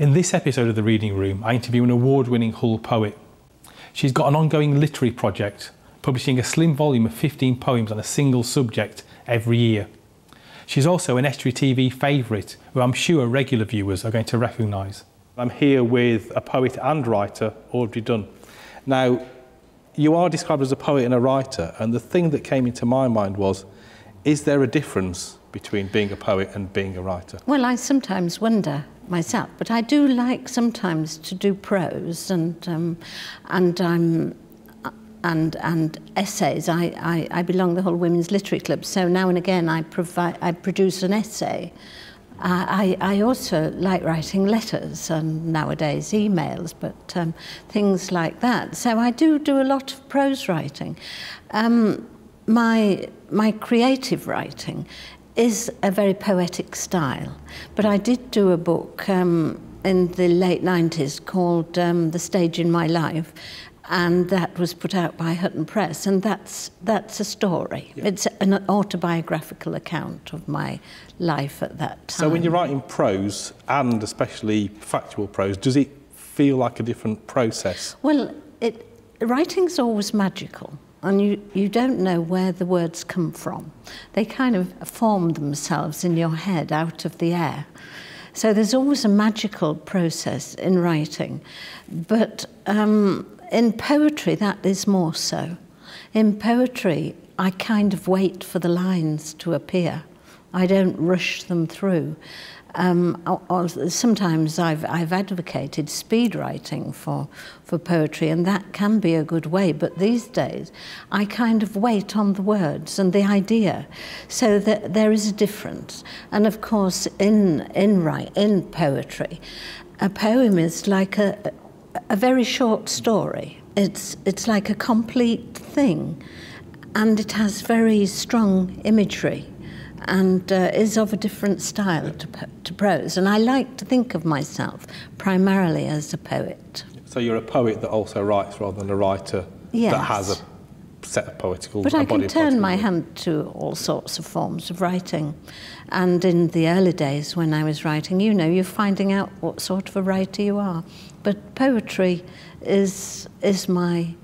In this episode of The Reading Room, I interview an award winning Hull poet. She's got an ongoing literary project, publishing a slim volume of 15 poems on a single subject every year. She's also an Estuary TV favourite, who I'm sure regular viewers are going to recognise. I'm here with a poet and writer, Audrey Dunn. Now, you are described as a poet and a writer, and the thing that came into my mind was is there a difference between being a poet and being a writer? Well, I sometimes wonder myself, but I do like sometimes to do prose and um, and I'm and and essays. I, I, I belong the Hull Women's Literary Club, so now and again I provide I produce an essay. Uh, I, I also like writing letters and nowadays emails, but um, things like that. So I do do a lot of prose writing. Um, my my creative writing is a very poetic style, but I did do a book um, in the late 90s called um, The Stage in My Life, and that was put out by Hutton Press, and that's that's a story. Yeah. It's an autobiographical account of my life at that time. So when you're writing prose, and especially factual prose, does it feel like a different process? Well, it, writing's always magical and you, you don't know where the words come from. They kind of form themselves in your head out of the air. So there's always a magical process in writing. But um, in poetry, that is more so. In poetry, I kind of wait for the lines to appear. I don't rush them through. Um, sometimes I've, I've advocated speed writing for, for poetry, and that can be a good way. But these days, I kind of wait on the words and the idea, so that there is a difference. And of course, in in right in poetry, a poem is like a a very short story. It's it's like a complete thing, and it has very strong imagery and uh, is of a different style to, to prose. And I like to think of myself primarily as a poet. So you're a poet that also writes rather than a writer yes. that has a set of poetical But I can turn my hand to all sorts of forms of writing. And in the early days when I was writing, you know, you're finding out what sort of a writer you are. But poetry is, is my,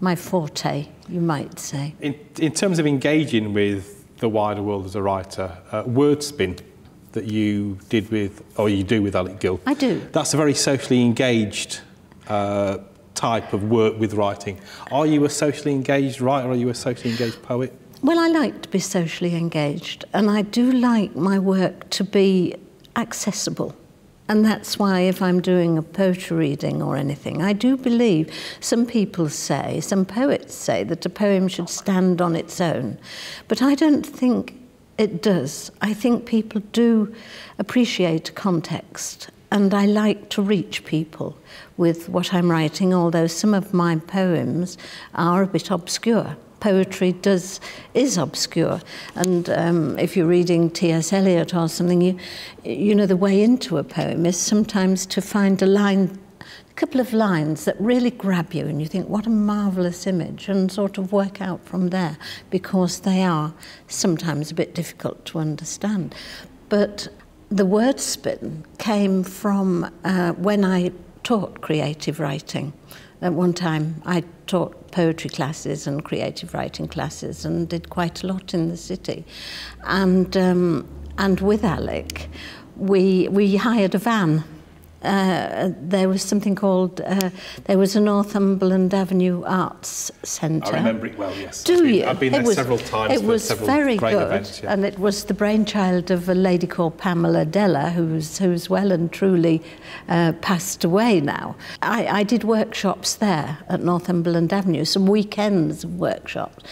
my forte, you might say. In, in terms of engaging with the wider world as a writer. Uh, Wordspin that you did with, or you do with Alec Gill. I do. That's a very socially engaged uh, type of work with writing. Are you a socially engaged writer or are you a socially engaged poet? Well, I like to be socially engaged and I do like my work to be accessible. And that's why, if I'm doing a poetry reading or anything, I do believe some people say, some poets say, that a poem should stand on its own. But I don't think it does. I think people do appreciate context, and I like to reach people with what I'm writing, although some of my poems are a bit obscure poetry does is obscure. And um, if you're reading T.S. Eliot or something, you, you know, the way into a poem is sometimes to find a line couple of lines that really grab you and you think what a marvelous image and sort of work out from there because they are sometimes a bit difficult to understand but the Wordspin came from uh, when I taught creative writing at one time I taught poetry classes and creative writing classes and did quite a lot in the city. And, um, and with Alec, we, we hired a van uh, there was something called, uh, there was a Northumberland Avenue Arts Centre. I remember it well, yes. Do I've been, you? I've been there was, several times It was very good, events, yeah. and it was the brainchild of a lady called Pamela Della, who's, who's well and truly uh, passed away now. I, I did workshops there at Northumberland Avenue, some weekends of workshops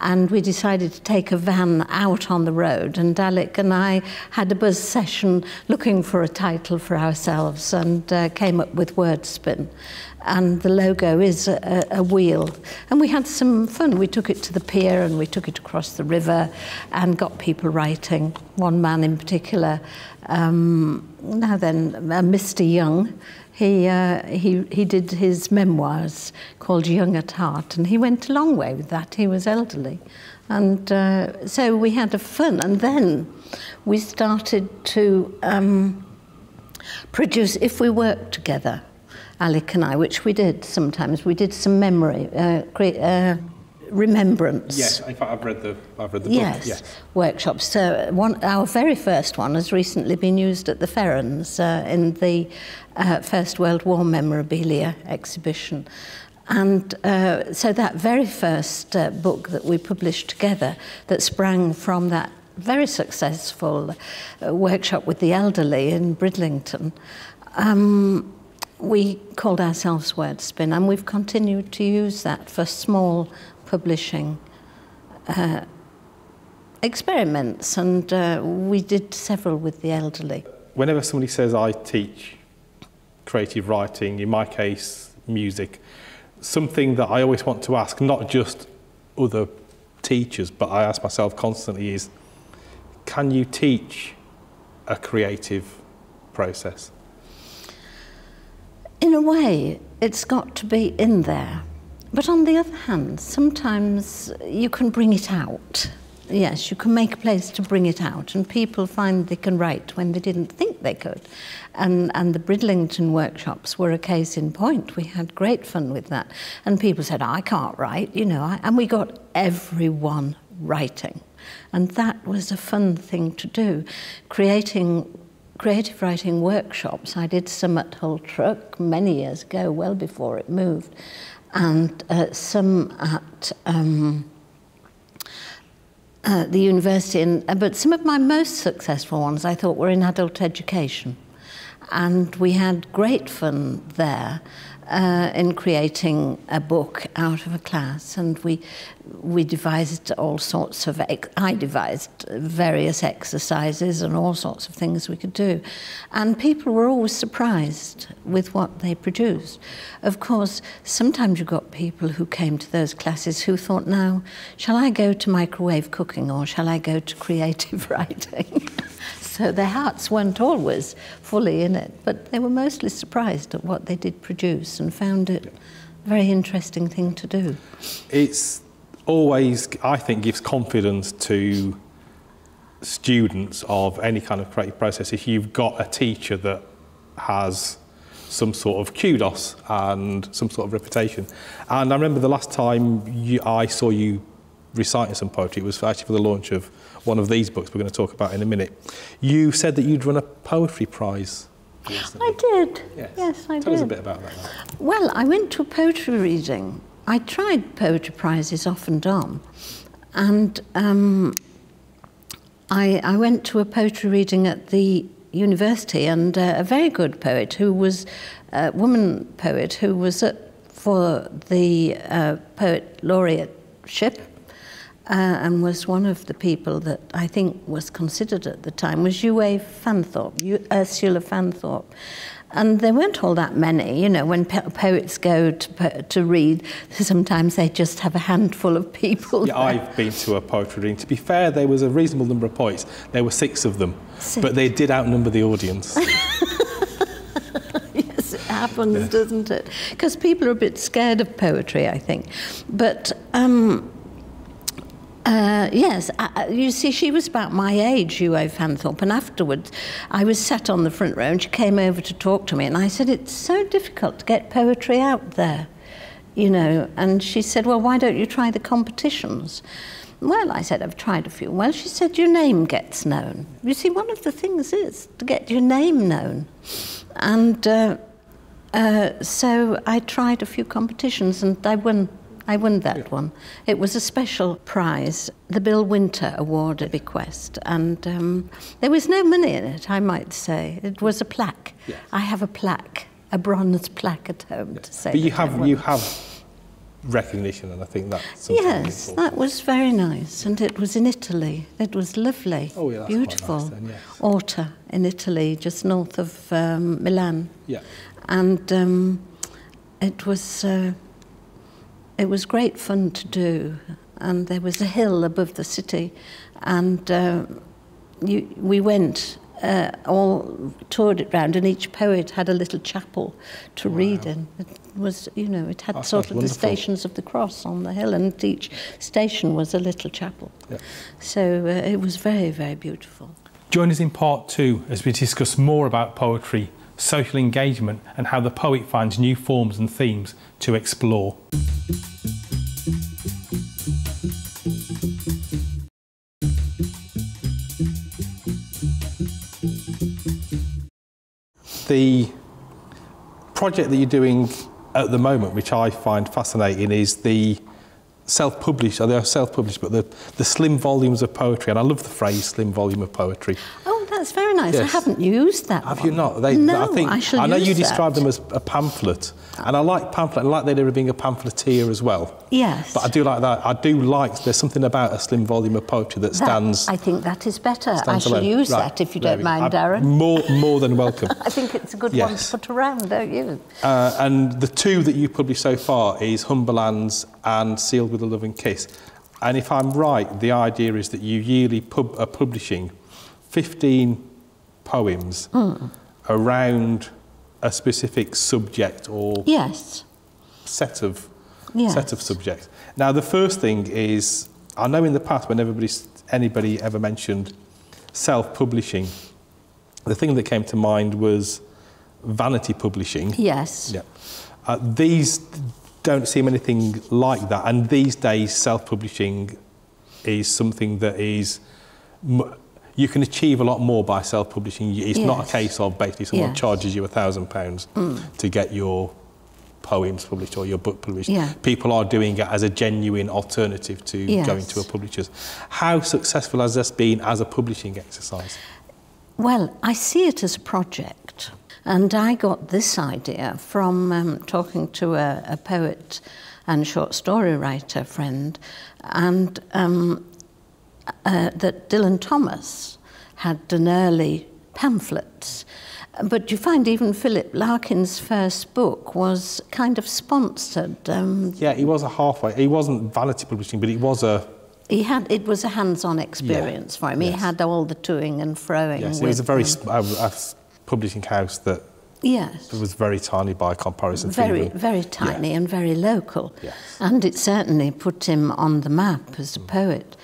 and we decided to take a van out on the road. And Alec and I had a buzz session looking for a title for ourselves and uh, came up with Wordspin. And the logo is a, a, wheel. And we had some fun. We took it to the pier and we took it across the river and got people writing. One man in particular um, now then uh, Mr Young he, uh, he, he did his memoirs called Young at Heart, and he went a long way with that. He was elderly. And uh, so we had a fun, and then we started to um, produce, if we work together, Alec and I, which we did sometimes, we did some memory, uh, create, uh, remembrance. Yes, fact, I've read the, I've read the yes, book. Yes, workshops. So one, our very first one has recently been used at the Ferens uh, in the uh, First World War memorabilia exhibition. And uh, so that very first uh, book that we published together that sprang from that very successful uh, workshop with the elderly in Bridlington, um, we called ourselves Wordspin, and we've continued to use that for small publishing uh, experiments, and uh, we did several with the elderly. Whenever somebody says I teach creative writing, in my case, music, something that I always want to ask, not just other teachers, but I ask myself constantly is, can you teach a creative process? In a way, it's got to be in there. But on the other hand, sometimes you can bring it out. Yes, you can make a place to bring it out, and people find they can write when they didn't think they could. And, and the Bridlington workshops were a case in point. We had great fun with that. And people said, I can't write, you know, and we got everyone writing. And that was a fun thing to do, creating creative writing workshops. I did some at Hull Truck many years ago, well before it moved, and uh, some at um, uh, the university. And, uh, but some of my most successful ones I thought were in adult education. And we had great fun there uh, in creating a book out of a class, and we we devised all sorts of. I devised various exercises and all sorts of things we could do, and people were always surprised with what they produced. Of course, sometimes you got people who came to those classes who thought, "Now, shall I go to microwave cooking or shall I go to creative writing?" So their hearts weren't always fully in it, but they were mostly surprised at what they did produce and found it a very interesting thing to do. It's always, I think, gives confidence to students of any kind of creative process if you've got a teacher that has some sort of kudos and some sort of reputation. And I remember the last time you, I saw you reciting some poetry, it was actually for the launch of one of these books we're going to talk about in a minute. You said that you'd run a poetry prize. Recently. I did. Yes, yes I Tell did. Tell us a bit about that. Well, I went to a poetry reading. I tried poetry prizes off and on. And um, I, I went to a poetry reading at the university, and uh, a very good poet who was a woman poet who was at, for the uh, poet laureateship uh, and was one of the people that I think was considered at the time was U.A. Fanthorpe, Ursula Fanthorpe. And there weren't all that many, you know, when po poets go to, to read, sometimes they just have a handful of people. Yeah, there. I've been to a poetry reading. To be fair, there was a reasonable number of poets. There were six of them, six. but they did outnumber the audience. yes, it happens, yeah. doesn't it? Because people are a bit scared of poetry, I think. But um, uh, yes, you see, she was about my age, U.A. Fanthorpe, and afterwards I was sat on the front row and she came over to talk to me, and I said, It's so difficult to get poetry out there, you know. And she said, Well, why don't you try the competitions? Well, I said, I've tried a few. Well, she said, Your name gets known. You see, one of the things is to get your name known. And uh, uh so I tried a few competitions and I won I won that one. It was a special prize, the Bill Winter Award at Bequest, and um, there was no money in it, I might say. It was a plaque. Yeah. I have a plaque, a bronze plaque at home to say. But you have you have recognition, and I think that's yes, that was very nice, and it was in Italy. It was lovely, oh, yeah, beautiful. Nice then, yes. Orta in Italy, just north of um, Milan. Yeah, and um, it was. Uh, it was great fun to do. And there was a hill above the city, and uh, you, we went uh, all toured it round, and each poet had a little chapel to wow. read in. It was, you know, it had sort of wonderful. the stations of the cross on the hill, and each station was a little chapel. Yeah. So uh, it was very, very beautiful. Join us in part two as we discuss more about poetry, social engagement, and how the poet finds new forms and themes to explore. The project that you're doing at the moment, which I find fascinating, is the self-published, or they are self-published, but the, the slim volumes of poetry, and I love the phrase slim volume of poetry. Oh, that's very nice. I haven't used that Have one. you not? They, no, I, think, I shall know use you that. describe them as a pamphlet, and I like pamphlet, I like the idea of being a pamphleteer as well. Yes. But I do like that. I do like, there's something about a slim volume of poetry that That- stands. I think that is better. I shall alone. use Right, that if you there don't mind, Darren. More, more than welcome. I think it's a good one Yes. to put around, don't you? Uh, and the two that you published so far is Humberlands and Sealed with a Loving Kiss. And if I'm right, the idea is that you yearly pub- are publishing 15 poems Hmm. around a specific subject or Yes. set of Yes. set of subjects. Now, the first thing is, I know in the past when everybody, anybody ever mentioned self-publishing, the thing that came to mind was vanity publishing. Yes. Yeah. Uh, these don't seem anything like that. And these days, self-publishing is something that is... You can achieve a lot more by self-publishing. It's not a case of basically someone Yes. charges you a thousand pounds to get your poems published or your book published. Yeah. People are doing it as a genuine alternative to Yes. going to a publisher's. How successful has this been as a publishing exercise? Well, I see it as a project. And I got this idea from um, talking to a, a poet and short story writer friend, and um, uh, that Dylan Thomas had done early pamphlets. But you find even Philip Larkin's first book was kind of sponsored. Um, Yeah, he was a halfway. He wasn't vanity publishing, but he was a he had it was a hands-on experience for him. He had all the toing and froing. yes. It was a very a, a s- publishing house that yes. was very tiny by comparison. very, very tiny and very local. Yes. And it certainly put him on the map as a poet.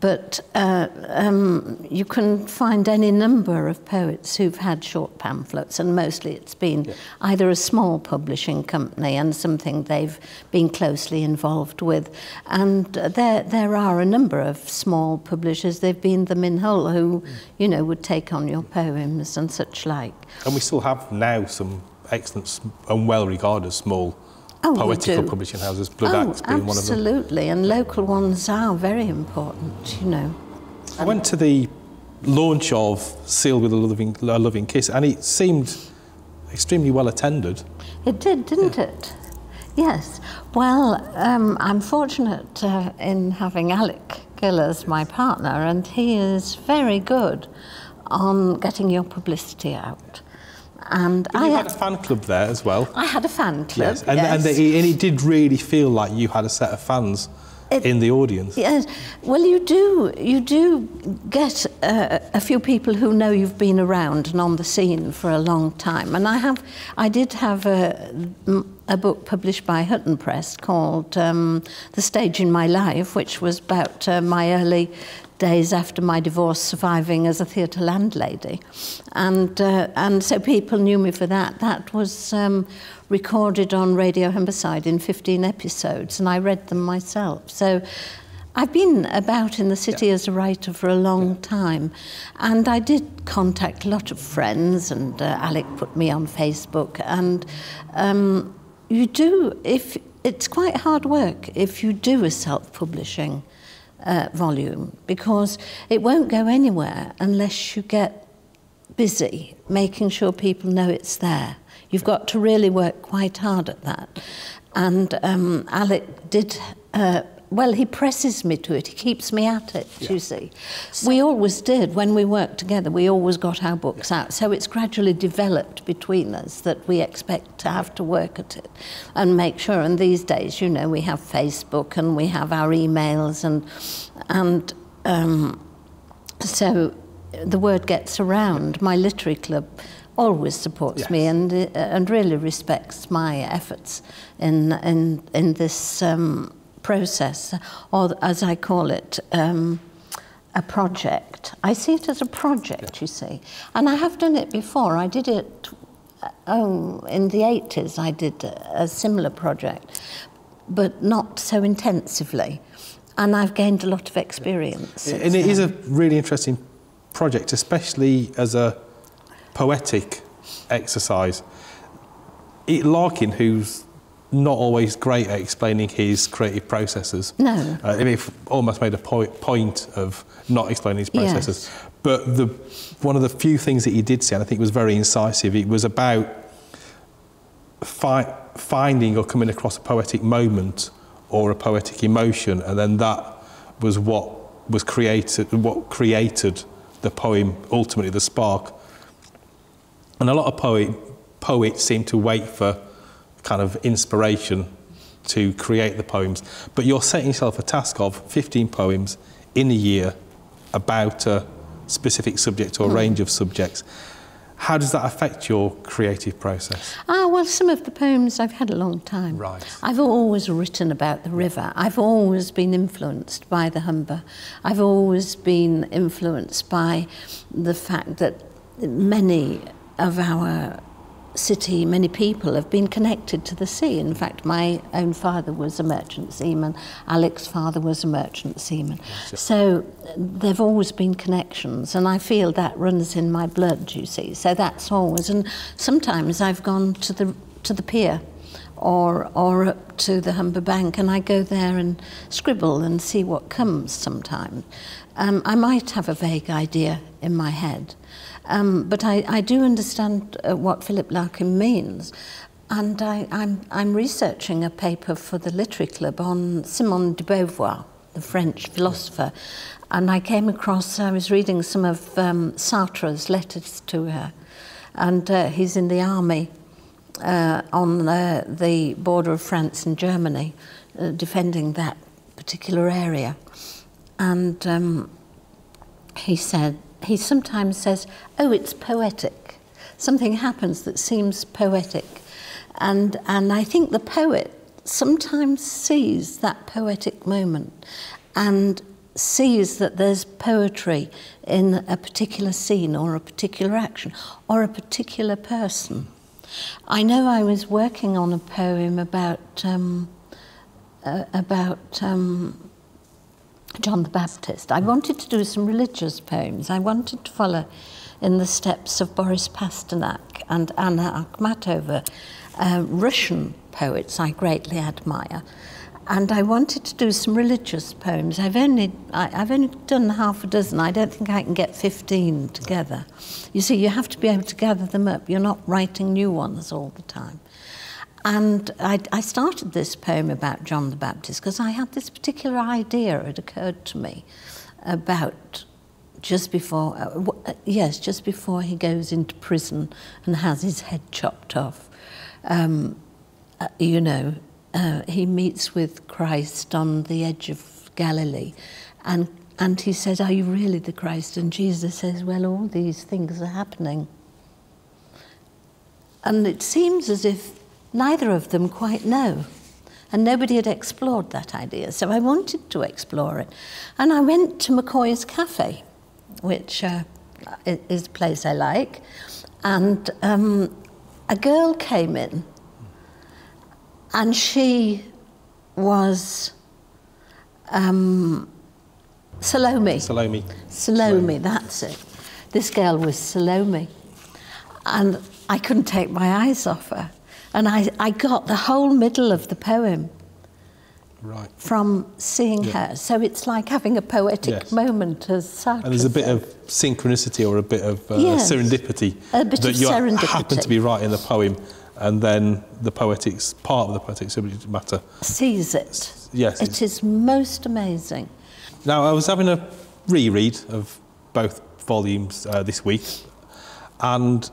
But uh, um, you can find any number of poets who've had short pamphlets, and mostly it's been either a small publishing company and something they've been closely involved with. And uh, there, there are a number of small publishers. They've been the Hull who, you know, would take on your poems and such like. And we still have now some excellent and well-regarded small Oh, poetical publishing houses. Blood oh, Axe being one of them. absolutely, and local ones are very important, you know. I went to the launch of Sealed with a Loving, a Loving Kiss, and it seemed extremely well attended. It did, didn't it? Yes. Well, um, I'm fortunate uh, in having Alec Gill as my partner, and he is very good on getting your publicity out. And But I, you had a fan club there as well. I had a fan club. Yes, and, yes. and, and it did really feel like you had a set of fans It- in the audience. Yes, well, you do. You do get uh, a few people who know you've been around and on the scene for a long time. And I have, I did have a, a book published by Hutton Press called um, "The Stage in My Life," which was about uh, my early days after my divorce, surviving as a theatre landlady, and uh, and so people knew me for that. That was. Um, recorded on Radio Humberside in 15 episodes, and I read them myself. So I've been about in the city as a writer for a long time, and I did contact a lot of friends, and uh, Alec put me on Facebook, and um, you do, if it's quite hard work if you do a self-publishing uh, volume, because it won't go anywhere unless you get busy making sure people know it's there. You've got to really work quite hard at that. And um, Alec did, uh, well, he presses me to it. He keeps me at it, you see. we always did. When we worked together, we always got our books out. So it's gradually developed between us that we expect to have to work at it and make sure. And these days, you know, we have Facebook and we have our emails and, and um, so the word gets around. My literary club always supports Yes. me and uh, and really respects my efforts in in in this um, process, or as I call it, um, a project. I see it as a project, you see. And I have done it before. I did it oh, in the 80s, I did a, a similar project, but not so intensively. And I've gained a lot of experience. And it then. is a really interesting project, especially as a poetic exercise. It, Larkin, who's not always great at explaining his creative processes. No. Uh, he almost made a po point of not explaining his processes. Yes. But the, one of the few things that he did say, and I think was very incisive, it was about fi finding or coming across a poetic moment or a poetic emotion, and then that was what was created, what created the poem, ultimately the spark. And a lot of poet, poets seem to wait for kind of inspiration to create the poems. But you're setting yourself a task of 15 poems in a year about a specific subject or a range of subjects. How does that affect your creative process? Ah, well, some of the poems I've had a long time. Right. I've always written about the river. I've always been influenced by the Humber. I've always been influenced by the fact that many of our city, many people have been connected to the sea. In fact, my own father was a merchant seaman, Alec's father was a merchant seaman. So there've always been connections, and I feel that runs in my blood, you see. So that's always, and sometimes I've gone to the, to the pier or, or up to the Humber Bank and I go there and scribble and see what comes sometimes. Um, I might have a vague idea in my head, um, but I, I do understand uh, what Philip Larkin means. And I, I'm, I'm researching a paper for the Literary Club on Simone de Beauvoir, the French philosopher. And I came across, I was reading some of um, Sartre's letters to her. And uh, he's in the army uh, on uh, the border of France and Germany, uh, defending that particular area. And um, he said, he sometimes says, oh, it's poetic. Something happens that seems poetic. And, and I think the poet sometimes sees that poetic moment and sees that there's poetry in a particular scene or a particular action or a particular person. I know I was working on a poem about um, uh, about um, John the Baptist. I wanted to do some religious poems. I wanted to follow in the steps of Boris Pasternak and Anna Akhmatova, uh, Russian poets I greatly admire. And I wanted to do some religious poems. I've only, I, I've only done half a dozen. I don't think I can get 15 together. You see, you have to be able to gather them up. You're not writing new ones all the time. And I, I started this poem about John the Baptist because I had this particular idea, it occurred to me, about just before, uh, uh, yes, just before he goes into prison and has his head chopped off. Um, uh, you know, uh, he meets with Christ on the edge of Galilee and, and he says, Are you really the Christ? And Jesus says, Well, all these things are happening. And it seems as if neither of them quite know. And nobody had explored that idea. So I wanted to explore it. And I went to McCoy's Cafe, which uh, is a place I like. And um, a girl came in, and she was um, Salome. Salome. Salome, that's it. This girl was Salome. And I couldn't take my eyes off her. And I, I got the whole middle of the poem right. from seeing Yeah. her. So it's like having a poetic Yes. moment, as Sartre And there's a bit of synchronicity or a bit of uh, Yes. serendipity A bit that of you serendipity. happen to be right in the poem, and then the poetic's part of the poetic subject matter. sees it. Yes. It is most amazing. Now, I was having a reread of both volumes uh, this week, and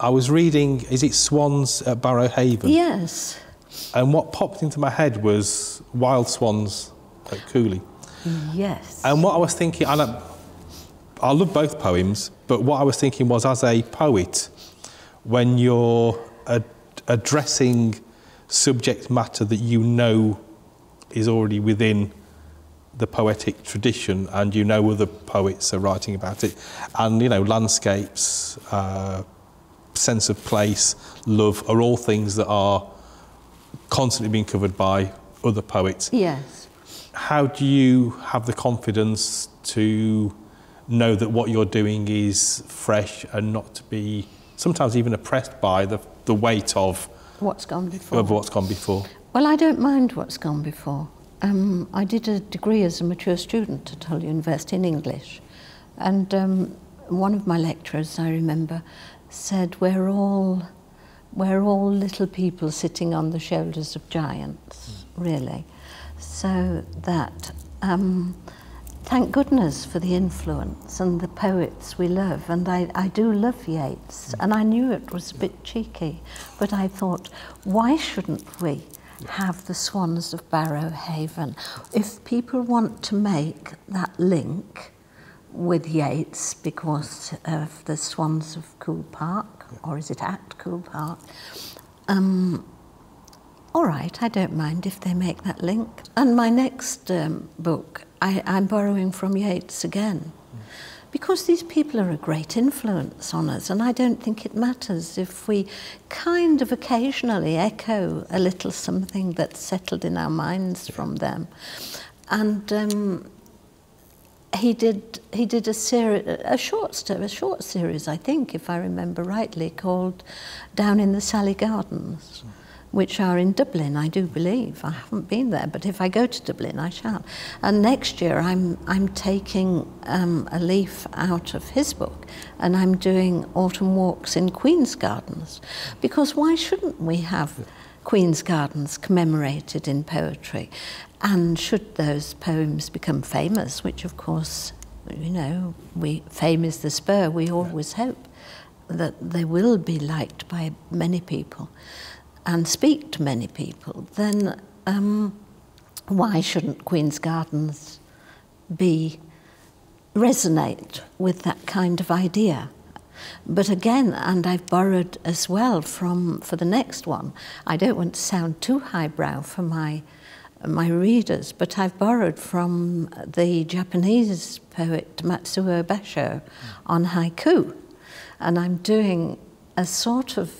I was reading, is it Swans at Barrow Haven? Yes, And what popped into my head was Wild Swans at Coole. yes. And what I was thinking, and I, I love both poems, but what I was thinking was as a poet, when you're ad- addressing subject matter that you know is already within the poetic tradition and you know other poets are writing about it and you know landscapes uh, sense of place love are all things that are constantly being covered by other poets. Yes. How do you have the confidence to know that what you're doing is fresh and not to be sometimes even oppressed by the, the weight of what's gone before. of what's gone before? Well I don't mind what's gone before. Um, I did a degree as a mature student at Hull University in English. And um, one of my lecturers, I remember, said, we're all, we're all little people sitting on the shoulders of giants, really. So that, um, thank goodness for the influence and the poets we love. And I, I do love Yeats. And I knew it was a bit cheeky, but I thought, why shouldn't we? have the swans of Barrow Haven. If people want to make that link with Yeats because of the swans of Coole Park, or is it at Coole Park, um, all right, I don't mind if they make that link. And my next um, book, I, I'm borrowing from Yeats again. Because these people are a great influence on us, and I don't think it matters if we kind of occasionally echo a little something that's settled in our minds from them. And um, he did he did a series, a short a short series, I think, if I remember rightly, called "Down in the Sally Gardens." Which are in Dublin, I do believe. I haven't been there, but if I go to Dublin, I shall. And next year, I'm, I'm taking um, a leaf out of his book and I'm doing autumn walks in Queen's Gardens. Because why shouldn't we have Queen's Gardens commemorated in poetry? And should those poems become famous, which of course, you know, we, fame is the spur, we always hope that they will be liked by many people and speak to many people, then um, why shouldn't Queen's Gardens be resonate with that kind of idea? But again, and I've borrowed as well from for the next one. I don't want to sound too highbrow for my my readers, but I've borrowed from the Japanese poet Matsuo Basho on haiku, and I'm doing a sort of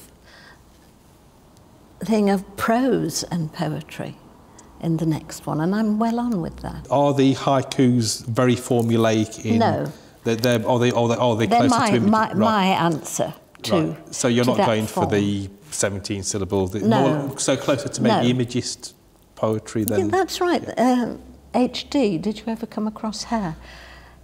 thing of prose and poetry in the next one, and I'm well on with that. Are the haikus very formulaic in... No. They're, they're, are they, are they, they they're closer my, to... My, right. my answer to right. So you're to not going form. for the 17 syllables? No. More, so closer to maybe no. imagist poetry than... Yeah, that's right. Yeah. Uh, HD, did you ever come across her?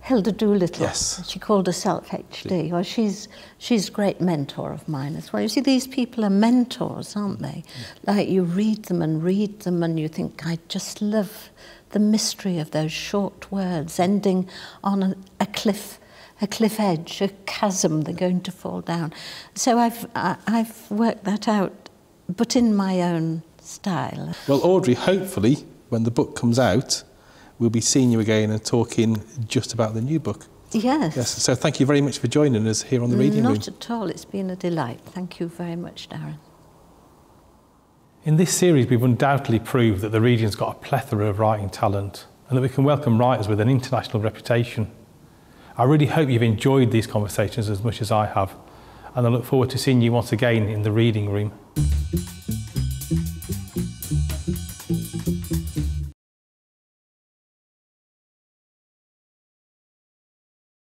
Hilda Doolittle. Yes. She called herself HD. Well, she's, she's a great mentor of mine as well. You see, these people are mentors, aren't they? Mm. Like you read them and read them and you think, I just love the mystery of those short words ending on a, a cliff a cliff edge, a chasm, they're going to fall down. So I've, I, I've worked that out, but in my own style. Well, Audrey, hopefully, when the book comes out, we'll be seeing you again and talking just about the new book. Yes. Yes. So thank you very much for joining us here on the Reading Not Room. Not at all. It's been a delight. Thank you very much, Darren. In this series, we've undoubtedly proved that the region's got a plethora of writing talent and that we can welcome writers with an international reputation. I really hope you've enjoyed these conversations as much as I have, and I look forward to seeing you once again in the Reading Room.